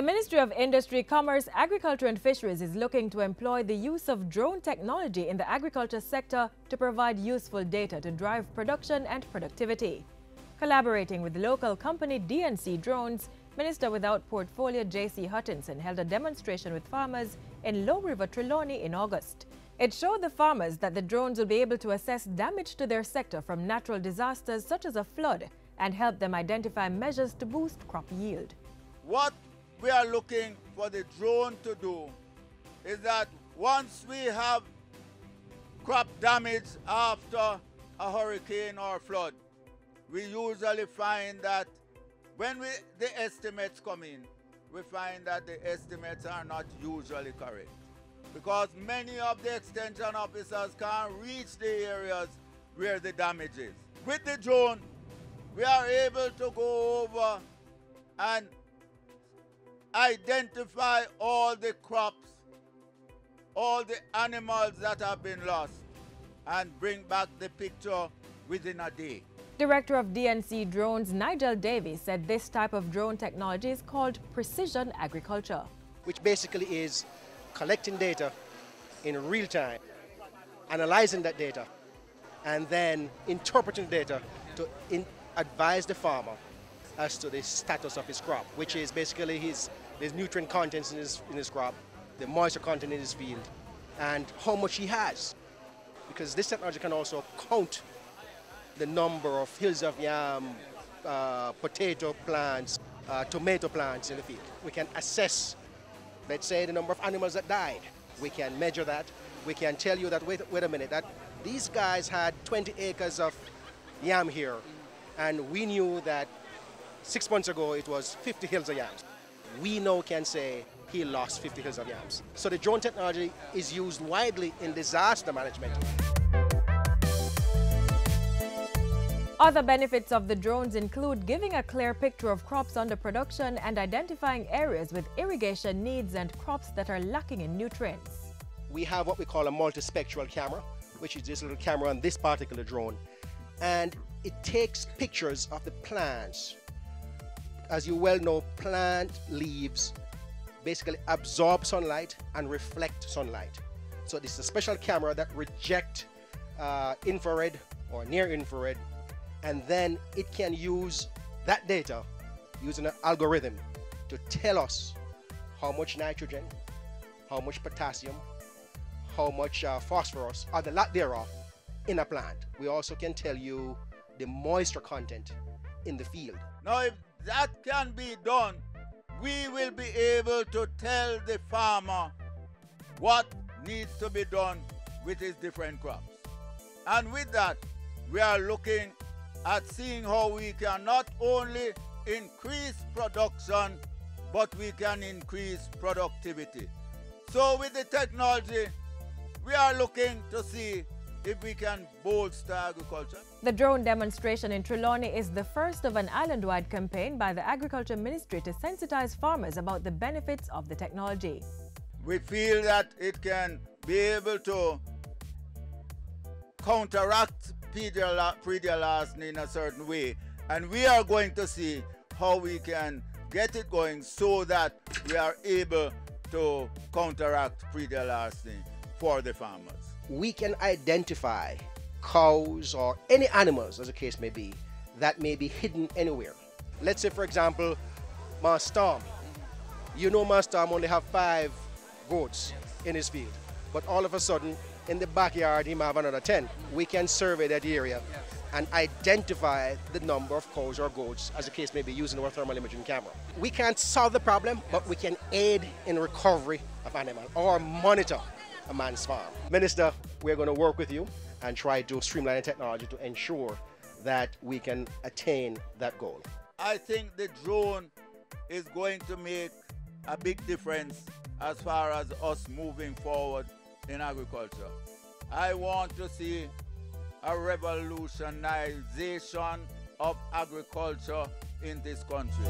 The Ministry of Industry, Commerce, Agriculture and Fisheries is looking to employ the use of drone technology in the agriculture sector to provide useful data to drive production and productivity. Collaborating with local company DNC Drones, Minister without portfolio J.C. Hutchinson held a demonstration with farmers in Low River, Trelawny in August. It showed the farmers that the drones will be able to assess damage to their sector from natural disasters such as a flood and help them identify measures to boost crop yield. What we are looking for the drone to do is that once we have crop damage after a hurricane or flood, we usually find that when we, the estimates come in, we find that the estimates are not usually correct because many of the extension officers can't reach the areas where the damage is. With the drone, we are able to go over and identify all the crops, all the animals that have been lost, and bring back the picture within a day. Director of DNC Drones Nigel Davies said this type of drone technology is called precision agriculture. Which basically is collecting data in real time, analyzing that data, and then interpreting data to advise the farmer as to the status of his crop, which is basically his, his nutrient contents in his, in his crop, the moisture content in his field, and how much he has. Because this technology can also count the number of hills of yam, uh, potato plants, uh, tomato plants in the field. We can assess, let's say, the number of animals that died. We can measure that. We can tell you that, wait, wait a minute, that these guys had 20 acres of yam here, and we knew that Six months ago, it was 50 hills of yams. We now can say he lost 50 hills of yams. So the drone technology is used widely in disaster management. Other benefits of the drones include giving a clear picture of crops under production and identifying areas with irrigation needs and crops that are lacking in nutrients. We have what we call a multispectral camera, which is this little camera on this particular drone. And it takes pictures of the plants as you well know, plant leaves basically absorb sunlight and reflect sunlight. So this is a special camera that reject uh, infrared or near infrared, and then it can use that data using an algorithm to tell us how much nitrogen, how much potassium, how much uh, phosphorus, or the lack thereof in a plant. We also can tell you the moisture content in the field. Now, that can be done, we will be able to tell the farmer what needs to be done with his different crops. And with that, we are looking at seeing how we can not only increase production, but we can increase productivity. So with the technology, we are looking to see if we can bolster agriculture. The drone demonstration in Trelawny is the first of an island-wide campaign by the Agriculture Ministry to sensitize farmers about the benefits of the technology. We feel that it can be able to counteract predial in a certain way. And we are going to see how we can get it going so that we are able to counteract predial for the farmers we can identify cows or any animals, as the case may be, that may be hidden anywhere. Let's say, for example, Mas Storm. You know Mas Storm only have five goats in his field, but all of a sudden, in the backyard, he might have another 10. We can survey that area and identify the number of cows or goats, as the case may be, using our thermal imaging camera. We can't solve the problem, but we can aid in recovery of animal or monitor a man's farm. Minister, we're going to work with you and try to streamline technology to ensure that we can attain that goal. I think the drone is going to make a big difference as far as us moving forward in agriculture. I want to see a revolutionization of agriculture in this country.